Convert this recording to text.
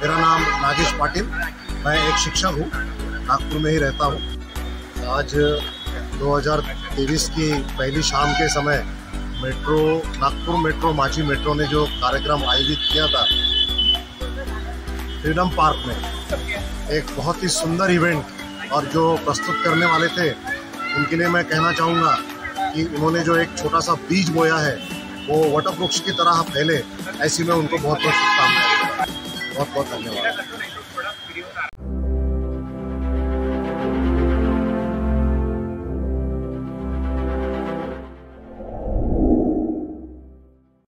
मेरा नाम नागेश पाटिल। मैं एक शिक्षक हूँ, नागपुर में ही रहता हूँ। आज 2023 की पहली शाम के समय मेट्रो, नागपुर मेट्रो माची मेट्रो ने जो कार्यक्रम आयोजित किया था, फ्रीडम पार्क में, एक बहुत ही सुंदर इवेंट और जो प्रस्तुत करने वाले थे, उनके लिए मैं कहना चाहूँगा कि उन्होंने जो एक छोटा सा बीज बोया है, वो वटवृक्ष की तरह फैले, ऐसी मैं उनको बहुत बहुत शुभकामनाएँ। बहुत बहुत धन्यवाद